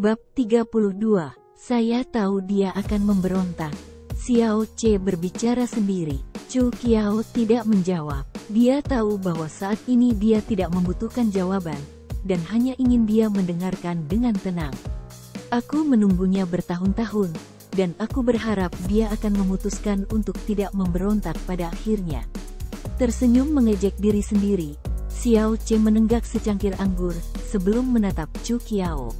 Bab 32 Saya tahu dia akan memberontak. Xiao Che berbicara sendiri. Chu Qiao tidak menjawab. Dia tahu bahwa saat ini dia tidak membutuhkan jawaban, dan hanya ingin dia mendengarkan dengan tenang. Aku menunggunya bertahun-tahun, dan aku berharap dia akan memutuskan untuk tidak memberontak pada akhirnya. Tersenyum mengejek diri sendiri, Xiao Che menenggak secangkir anggur, sebelum menatap Chu Qiao.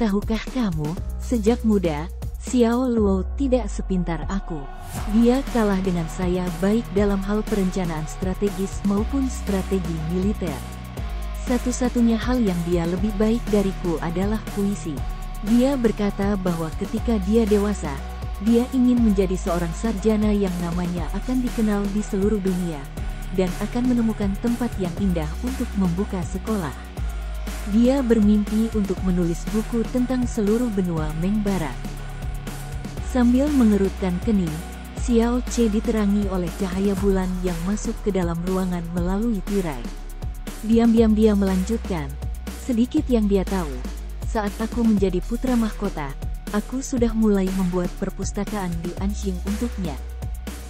Tahukah kamu, sejak muda, Xiao Luo tidak sepintar aku. Dia kalah dengan saya baik dalam hal perencanaan strategis maupun strategi militer. Satu-satunya hal yang dia lebih baik dariku adalah puisi. Dia berkata bahwa ketika dia dewasa, dia ingin menjadi seorang sarjana yang namanya akan dikenal di seluruh dunia, dan akan menemukan tempat yang indah untuk membuka sekolah. Dia bermimpi untuk menulis buku tentang seluruh benua Meng Barat. Sambil mengerutkan kening, Xiao Che diterangi oleh cahaya bulan yang masuk ke dalam ruangan melalui tirai. Diam-diam dia melanjutkan, sedikit yang dia tahu, saat aku menjadi putra mahkota, aku sudah mulai membuat perpustakaan di Anxing untuknya.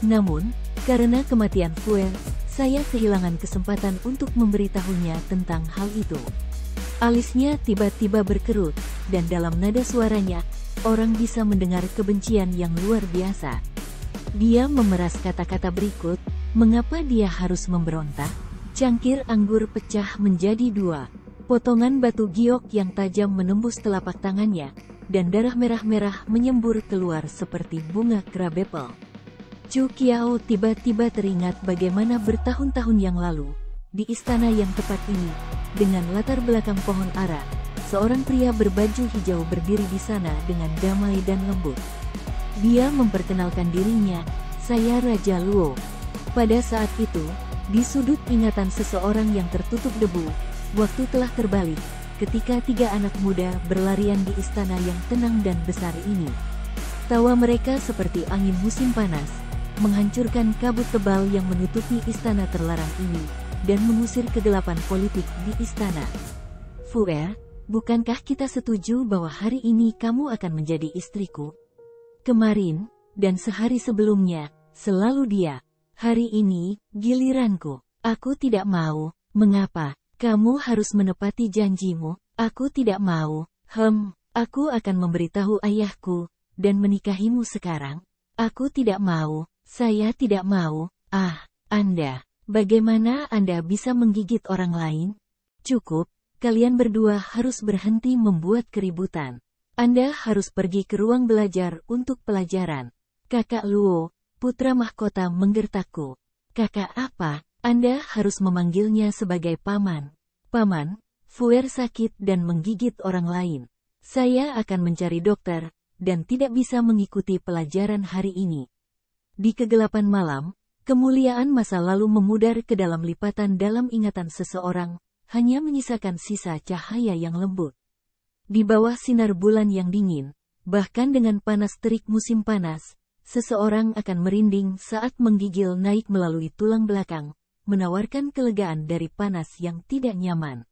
Namun, karena kematian Fuer, saya kehilangan kesempatan untuk memberitahunya tentang hal itu. Alisnya tiba-tiba berkerut, dan dalam nada suaranya, orang bisa mendengar kebencian yang luar biasa. Dia memeras kata-kata berikut, mengapa dia harus memberontak? Cangkir anggur pecah menjadi dua. Potongan batu giok yang tajam menembus telapak tangannya, dan darah merah-merah menyembur keluar seperti bunga krabapel. Chu Kiao tiba-tiba teringat bagaimana bertahun-tahun yang lalu, di istana yang tepat ini, dengan latar belakang pohon ara, seorang pria berbaju hijau berdiri di sana dengan damai dan lembut. Dia memperkenalkan dirinya, saya Raja Luo. Pada saat itu, di sudut ingatan seseorang yang tertutup debu, waktu telah terbalik, ketika tiga anak muda berlarian di istana yang tenang dan besar ini. Tawa mereka seperti angin musim panas, menghancurkan kabut tebal yang menutupi istana terlarang ini dan mengusir kegelapan politik di istana. Fuer, bukankah kita setuju bahwa hari ini kamu akan menjadi istriku? Kemarin, dan sehari sebelumnya, selalu dia. Hari ini, giliranku. Aku tidak mau. Mengapa? Kamu harus menepati janjimu. Aku tidak mau. Hem, aku akan memberitahu ayahku, dan menikahimu sekarang. Aku tidak mau. Saya tidak mau. Ah, Anda. Bagaimana Anda bisa menggigit orang lain? Cukup, kalian berdua harus berhenti membuat keributan. Anda harus pergi ke ruang belajar untuk pelajaran. Kakak Luo, putra mahkota menggertakku. Kakak apa? Anda harus memanggilnya sebagai paman. Paman, Fuer sakit dan menggigit orang lain. Saya akan mencari dokter, dan tidak bisa mengikuti pelajaran hari ini. Di kegelapan malam, Kemuliaan masa lalu memudar ke dalam lipatan dalam ingatan seseorang, hanya menyisakan sisa cahaya yang lembut. Di bawah sinar bulan yang dingin, bahkan dengan panas terik musim panas, seseorang akan merinding saat menggigil naik melalui tulang belakang, menawarkan kelegaan dari panas yang tidak nyaman.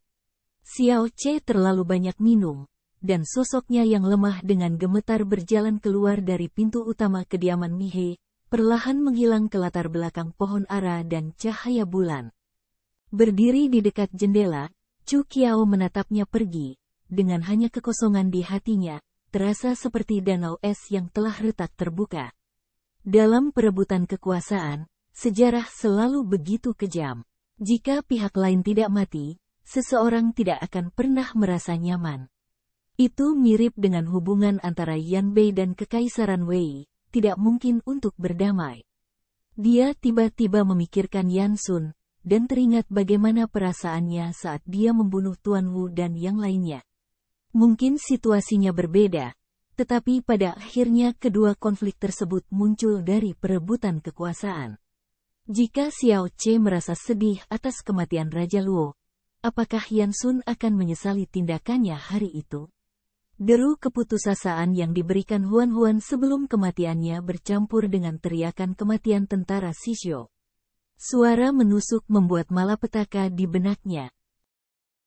Xiao Che terlalu banyak minum, dan sosoknya yang lemah dengan gemetar berjalan keluar dari pintu utama kediaman Mihe, perlahan menghilang ke latar belakang pohon ara dan cahaya bulan. Berdiri di dekat jendela, Chu Kiao menatapnya pergi, dengan hanya kekosongan di hatinya, terasa seperti danau es yang telah retak terbuka. Dalam perebutan kekuasaan, sejarah selalu begitu kejam. Jika pihak lain tidak mati, seseorang tidak akan pernah merasa nyaman. Itu mirip dengan hubungan antara Yan Bei dan Kekaisaran Wei, tidak mungkin untuk berdamai. Dia tiba-tiba memikirkan Yan Sun, dan teringat bagaimana perasaannya saat dia membunuh Tuan Wu dan yang lainnya. Mungkin situasinya berbeda, tetapi pada akhirnya kedua konflik tersebut muncul dari perebutan kekuasaan. Jika Xiao Che merasa sedih atas kematian Raja Luo, apakah Yan Sun akan menyesali tindakannya hari itu? Deru keputusasaan yang diberikan Huan-Huan sebelum kematiannya bercampur dengan teriakan kematian tentara Sisyo. Suara menusuk membuat malapetaka di benaknya.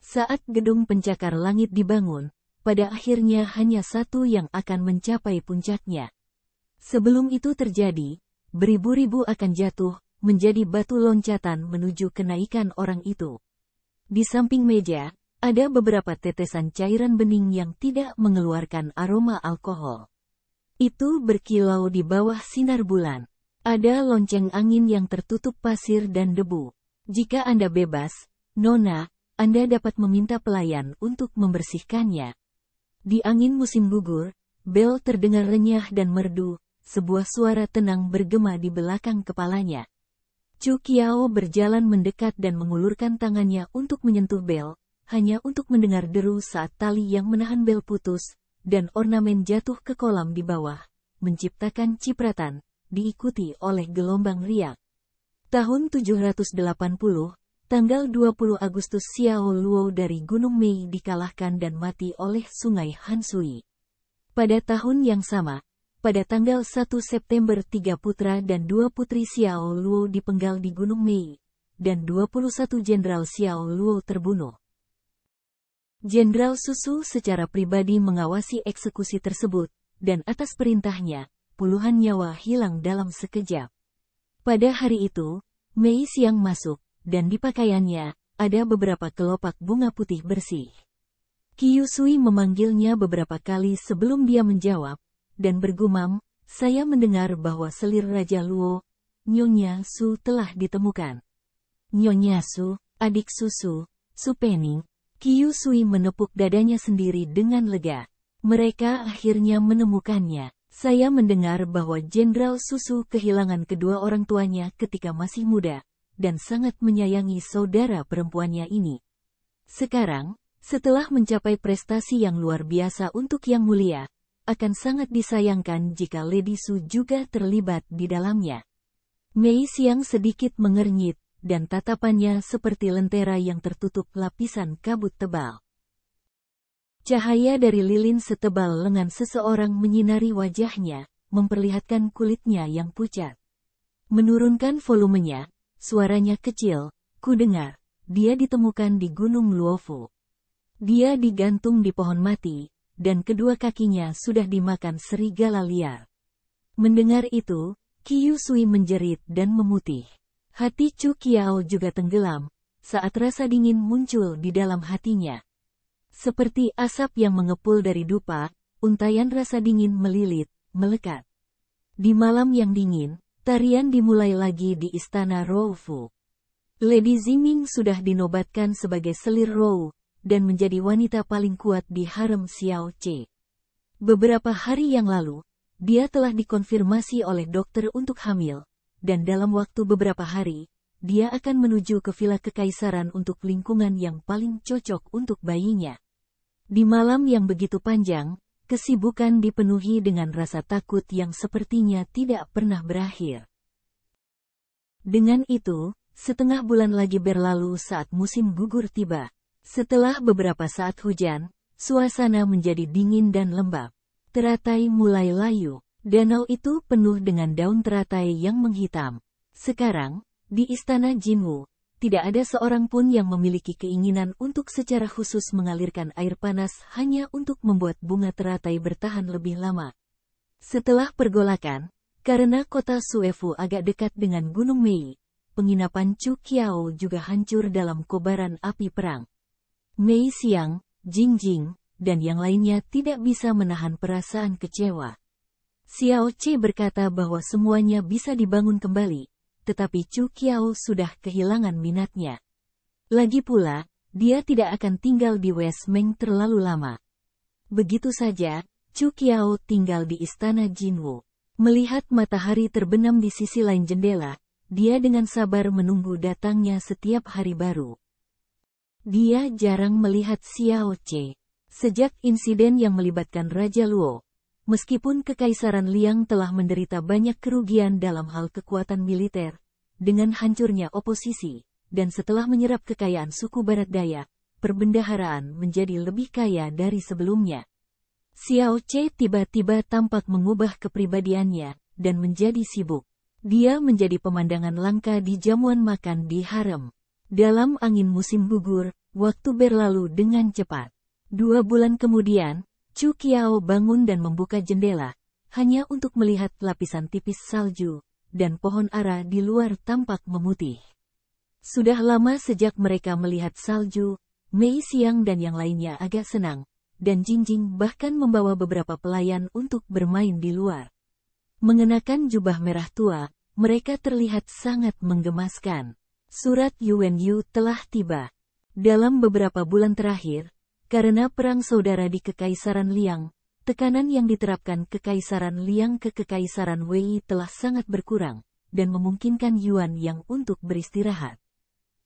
Saat gedung pencakar langit dibangun, pada akhirnya hanya satu yang akan mencapai puncaknya. Sebelum itu terjadi, beribu-ribu akan jatuh, menjadi batu loncatan menuju kenaikan orang itu. Di samping meja, ada beberapa tetesan cairan bening yang tidak mengeluarkan aroma alkohol. Itu berkilau di bawah sinar bulan. Ada lonceng angin yang tertutup pasir dan debu. Jika Anda bebas, Nona, Anda dapat meminta pelayan untuk membersihkannya. Di angin musim gugur, bel terdengar renyah dan merdu, sebuah suara tenang bergema di belakang kepalanya. Chu Kiao berjalan mendekat dan mengulurkan tangannya untuk menyentuh bel, hanya untuk mendengar deru saat tali yang menahan bel putus, dan ornamen jatuh ke kolam di bawah, menciptakan cipratan, diikuti oleh gelombang riak. Tahun 780, tanggal 20 Agustus Xiao Luo dari Gunung Mei dikalahkan dan mati oleh sungai Hansui. Pada tahun yang sama, pada tanggal 1 September tiga putra dan dua putri Xiao Luo dipenggal di Gunung Mei, dan 21 Jenderal Xiao Luo terbunuh. Jenderal Susu secara pribadi mengawasi eksekusi tersebut, dan atas perintahnya, puluhan nyawa hilang dalam sekejap. Pada hari itu, Mei siang masuk, dan di pakaiannya, ada beberapa kelopak bunga putih bersih. Sui memanggilnya beberapa kali sebelum dia menjawab, dan bergumam, saya mendengar bahwa selir Raja Luo, Nyonya Su telah ditemukan. Nyonya Su, adik susu, Su Pening, Kiyu Sui menepuk dadanya sendiri dengan lega. Mereka akhirnya menemukannya. Saya mendengar bahwa Jenderal Susu kehilangan kedua orang tuanya ketika masih muda, dan sangat menyayangi saudara perempuannya ini. Sekarang, setelah mencapai prestasi yang luar biasa untuk Yang Mulia, akan sangat disayangkan jika Lady Su juga terlibat di dalamnya. Mei Siang sedikit mengernyit, dan tatapannya seperti lentera yang tertutup lapisan kabut tebal. Cahaya dari lilin setebal lengan seseorang menyinari wajahnya, memperlihatkan kulitnya yang pucat. Menurunkan volumenya, suaranya kecil, ku dengar, dia ditemukan di Gunung Luofu. Dia digantung di pohon mati, dan kedua kakinya sudah dimakan serigala liar. Mendengar itu, Kiyu Sui menjerit dan memutih. Hati Chu Kiao juga tenggelam, saat rasa dingin muncul di dalam hatinya. Seperti asap yang mengepul dari dupa, untayan rasa dingin melilit, melekat. Di malam yang dingin, tarian dimulai lagi di istana Fu. Lady Ziming sudah dinobatkan sebagai selir Rou, dan menjadi wanita paling kuat di harem Xiao Che. Beberapa hari yang lalu, dia telah dikonfirmasi oleh dokter untuk hamil, dan dalam waktu beberapa hari, dia akan menuju ke villa kekaisaran untuk lingkungan yang paling cocok untuk bayinya. Di malam yang begitu panjang, kesibukan dipenuhi dengan rasa takut yang sepertinya tidak pernah berakhir. Dengan itu, setengah bulan lagi berlalu saat musim gugur tiba. Setelah beberapa saat hujan, suasana menjadi dingin dan lembab. Teratai mulai layu. Danau itu penuh dengan daun teratai yang menghitam. Sekarang, di istana Jinwu, tidak ada seorang pun yang memiliki keinginan untuk secara khusus mengalirkan air panas hanya untuk membuat bunga teratai bertahan lebih lama. Setelah pergolakan, karena kota Suefu agak dekat dengan Gunung Mei, penginapan Chu Kiao juga hancur dalam kobaran api perang. Mei Siang, Jing Jing, dan yang lainnya tidak bisa menahan perasaan kecewa. Xiao Che berkata bahwa semuanya bisa dibangun kembali, tetapi Chu Kiao sudah kehilangan minatnya. Lagi pula, dia tidak akan tinggal di West Meng terlalu lama. Begitu saja, Chu Kiao tinggal di istana Jinwu. Melihat matahari terbenam di sisi lain jendela, dia dengan sabar menunggu datangnya setiap hari baru. Dia jarang melihat Xiao Che. Sejak insiden yang melibatkan Raja Luo, meskipun Kekaisaran Liang telah menderita banyak kerugian dalam hal kekuatan militer, dengan hancurnya oposisi, dan setelah menyerap kekayaan suku Barat Daya, perbendaharaan menjadi lebih kaya dari sebelumnya. Xiao Che tiba-tiba tampak mengubah kepribadiannya, dan menjadi sibuk. Dia menjadi pemandangan langka di jamuan makan di harem. Dalam angin musim gugur, waktu berlalu dengan cepat. Dua bulan kemudian, Chu Qiao bangun dan membuka jendela, hanya untuk melihat lapisan tipis salju, dan pohon ara di luar tampak memutih. Sudah lama sejak mereka melihat salju, Mei Siang dan yang lainnya agak senang, dan Jingjing bahkan membawa beberapa pelayan untuk bermain di luar. Mengenakan jubah merah tua, mereka terlihat sangat menggemaskan. Surat Yuan Yu telah tiba. Dalam beberapa bulan terakhir, karena perang saudara di Kekaisaran Liang, tekanan yang diterapkan Kekaisaran Liang ke Kekaisaran Wei telah sangat berkurang, dan memungkinkan Yuan yang untuk beristirahat.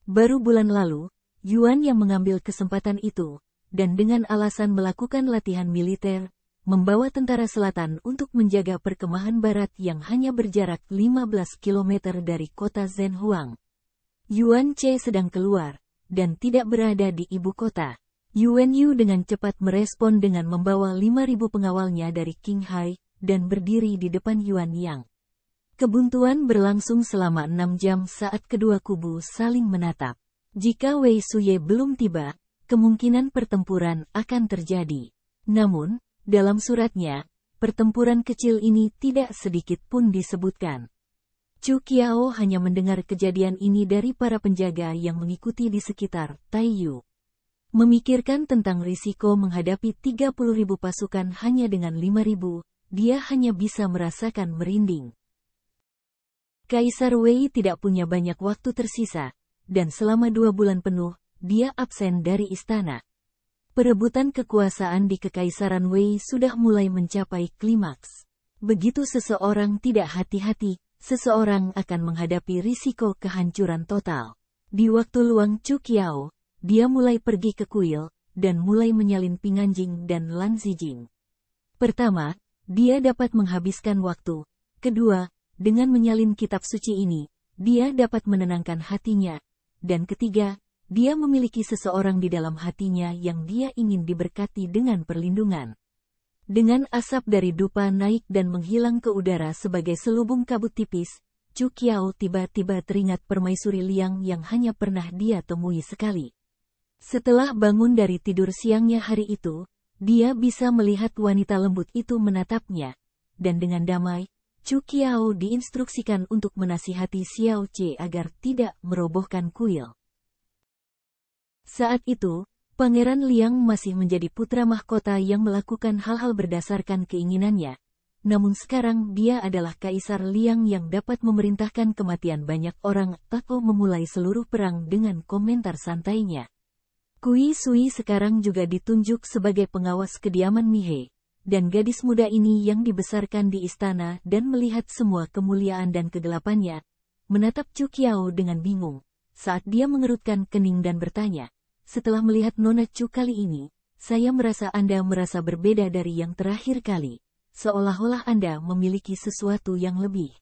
Baru bulan lalu, Yuan yang mengambil kesempatan itu, dan dengan alasan melakukan latihan militer, membawa tentara selatan untuk menjaga perkemahan barat yang hanya berjarak 15 km dari kota Zhenhuang. Yuan Che sedang keluar, dan tidak berada di ibu kota. Yuan Yu dengan cepat merespon dengan membawa 5.000 pengawalnya dari Qinghai dan berdiri di depan Yuan Yang. Kebuntuan berlangsung selama enam jam saat kedua kubu saling menatap. Jika Wei Suye belum tiba, kemungkinan pertempuran akan terjadi. Namun, dalam suratnya, pertempuran kecil ini tidak sedikit pun disebutkan. Chu Qiao hanya mendengar kejadian ini dari para penjaga yang mengikuti di sekitar Taiyu. Memikirkan tentang risiko menghadapi 30.000 pasukan hanya dengan 5.000, dia hanya bisa merasakan merinding. Kaisar Wei tidak punya banyak waktu tersisa, dan selama dua bulan penuh, dia absen dari istana. Perebutan kekuasaan di Kekaisaran Wei sudah mulai mencapai klimaks. Begitu seseorang tidak hati-hati, seseorang akan menghadapi risiko kehancuran total. Di waktu luang Chu Qiao, dia mulai pergi ke kuil, dan mulai menyalin Pinganjing dan Lan Zijing. Pertama, dia dapat menghabiskan waktu. Kedua, dengan menyalin kitab suci ini, dia dapat menenangkan hatinya. Dan ketiga, dia memiliki seseorang di dalam hatinya yang dia ingin diberkati dengan perlindungan. Dengan asap dari dupa naik dan menghilang ke udara sebagai selubung kabut tipis, Chu Qiao tiba-tiba teringat permaisuri liang yang hanya pernah dia temui sekali. Setelah bangun dari tidur siangnya hari itu, dia bisa melihat wanita lembut itu menatapnya. Dan dengan damai, Chu Qiao diinstruksikan untuk menasihati Xiao Che agar tidak merobohkan kuil. Saat itu, Pangeran Liang masih menjadi putra mahkota yang melakukan hal-hal berdasarkan keinginannya. Namun sekarang dia adalah Kaisar Liang yang dapat memerintahkan kematian banyak orang atau memulai seluruh perang dengan komentar santainya. Kui Sui sekarang juga ditunjuk sebagai pengawas kediaman Mihe, dan gadis muda ini yang dibesarkan di istana dan melihat semua kemuliaan dan kegelapannya, menatap Chu Kiao dengan bingung, saat dia mengerutkan kening dan bertanya, setelah melihat Nona Chu kali ini, saya merasa Anda merasa berbeda dari yang terakhir kali, seolah-olah Anda memiliki sesuatu yang lebih.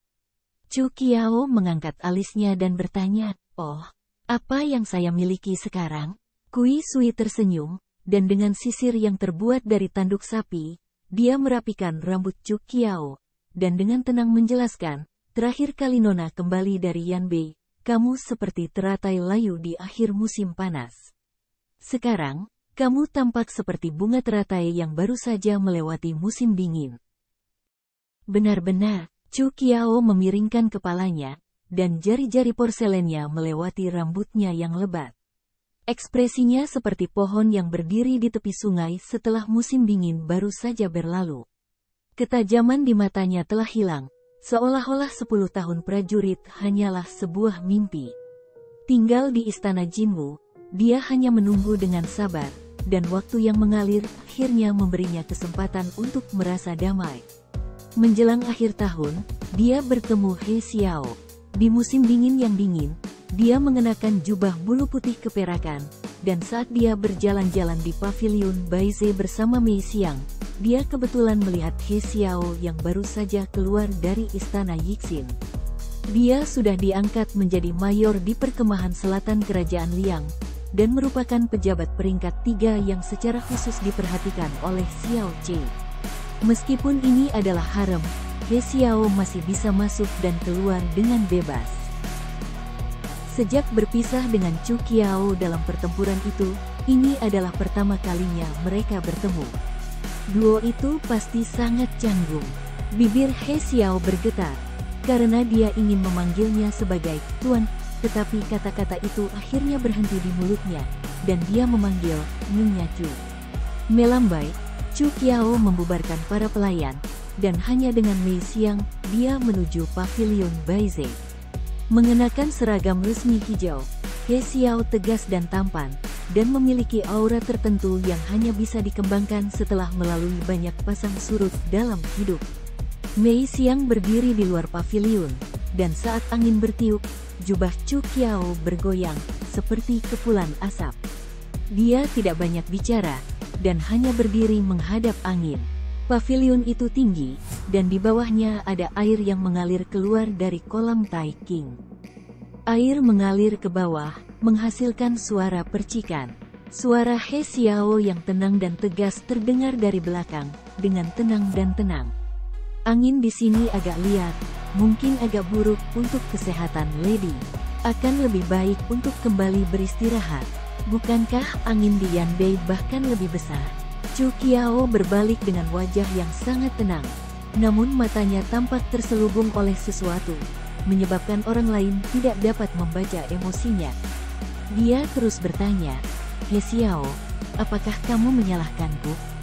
Chu Kiao mengangkat alisnya dan bertanya, Oh, apa yang saya miliki sekarang? Kui Sui tersenyum, dan dengan sisir yang terbuat dari tanduk sapi, dia merapikan rambut Chu Kiao, dan dengan tenang menjelaskan, terakhir kali Nona kembali dari Yanbei, kamu seperti teratai layu di akhir musim panas. Sekarang, kamu tampak seperti bunga teratai yang baru saja melewati musim dingin. Benar-benar, Chu Kiao memiringkan kepalanya, dan jari-jari porselennya melewati rambutnya yang lebat. Ekspresinya seperti pohon yang berdiri di tepi sungai setelah musim dingin baru saja berlalu. Ketajaman di matanya telah hilang, seolah-olah sepuluh tahun prajurit hanyalah sebuah mimpi. Tinggal di istana Jinwu, dia hanya menunggu dengan sabar, dan waktu yang mengalir akhirnya memberinya kesempatan untuk merasa damai. Menjelang akhir tahun, dia bertemu He Xiao. Di musim dingin yang dingin, dia mengenakan jubah bulu putih keperakan, dan saat dia berjalan-jalan di pavilion Baize bersama Mei Xiang, dia kebetulan melihat He Xiao yang baru saja keluar dari istana Yixin. Dia sudah diangkat menjadi mayor di perkemahan selatan kerajaan Liang, dan merupakan pejabat peringkat tiga yang secara khusus diperhatikan oleh Xiao Che. Meskipun ini adalah harem, He Xiao masih bisa masuk dan keluar dengan bebas. Sejak berpisah dengan Chu Qiao dalam pertempuran itu, ini adalah pertama kalinya mereka bertemu. Duo itu pasti sangat canggung. Bibir He Xiao bergetar, karena dia ingin memanggilnya sebagai Tuan, tetapi kata-kata itu akhirnya berhenti di mulutnya, dan dia memanggil Nyonya Chu. Melambai, Chu Qiao membubarkan para pelayan, dan hanya dengan Mei Xiang, dia menuju pavilion Baize. Mengenakan seragam resmi hijau, He Xiao tegas dan tampan, dan memiliki aura tertentu yang hanya bisa dikembangkan setelah melalui banyak pasang surut dalam hidup. Mei Xiang berdiri di luar pavilion, dan saat angin bertiup, jubah Chu Qiao bergoyang, seperti kepulan asap. Dia tidak banyak bicara, dan hanya berdiri menghadap angin. Pavilion itu tinggi, dan di bawahnya ada air yang mengalir keluar dari kolam Tai King. Air mengalir ke bawah, menghasilkan suara percikan. Suara He Xiao yang tenang dan tegas terdengar dari belakang, dengan tenang dan tenang. Angin di sini agak liat, mungkin agak buruk untuk kesehatan Lady. Akan lebih baik untuk kembali beristirahat. Bukankah angin di Yanbei bahkan lebih besar? Chu Qiao berbalik dengan wajah yang sangat tenang. Namun matanya tampak terselubung oleh sesuatu, menyebabkan orang lain tidak dapat membaca emosinya. Dia terus bertanya, He Xiao, apakah kamu menyalahkanku?